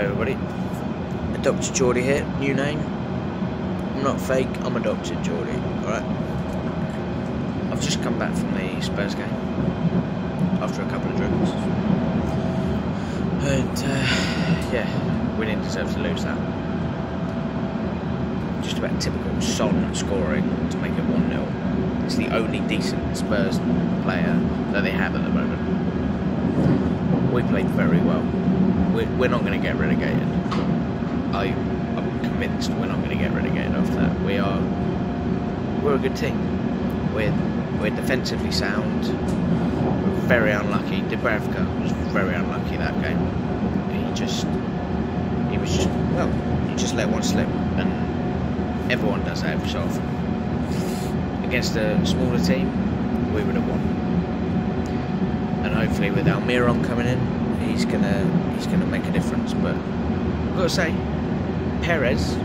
Hey everybody, Dr. Geordie here, new name. I'm not fake, I'm a Dr. Geordie, alright? I've just come back from the Spurs game after a couple of drinks. And uh, yeah, we didn't deserve to lose that. Just about typical Son scoring to make it 1 0. It's the only decent Spurs player that they have at the moment. We played very well we're, we're not going to get relegated. I, I'm convinced we're not going to get relegated after that. We are, we're a good team. We're, we're defensively sound. We're very unlucky. Dubravka was very unlucky that game. He just, he was just, well, he just let one slip, and everyone does that every so often. Against a smaller team, we would have won. Hopefully, with Almiron coming in, he's gonna he's gonna make a difference. But I've got to say, Perez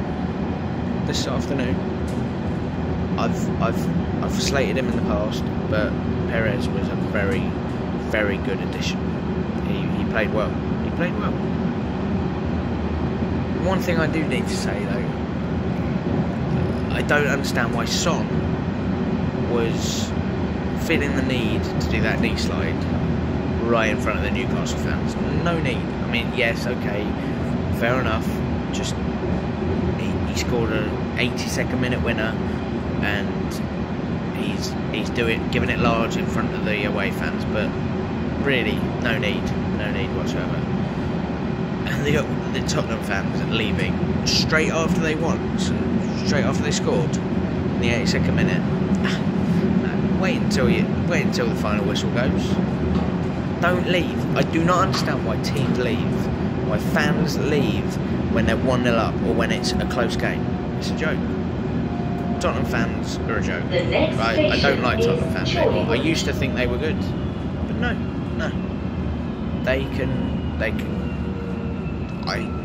this afternoon, I've I've I've slated him in the past, but Perez was a very very good addition. He he played well. He played well. One thing I do need to say though, I don't understand why Son was feeling the need to do that knee slide right in front of the Newcastle fans. No need. I mean, yes, okay, fair enough. Just he, he scored an 82nd minute winner, and he's he's doing giving it large in front of the away fans. But really, no need, no need whatsoever. And the the Tottenham fans are leaving straight after they won, straight after they scored in the 82nd minute. wait until you wait until the final whistle goes don't leave. I do not understand why teams leave, why fans leave when they're 1 0 up or when it's a close game. It's a joke. Tottenham fans are a joke. Right? I don't like Tottenham fans anymore. I used to think they were good. But no, no. They can, they can, I